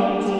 Almighty.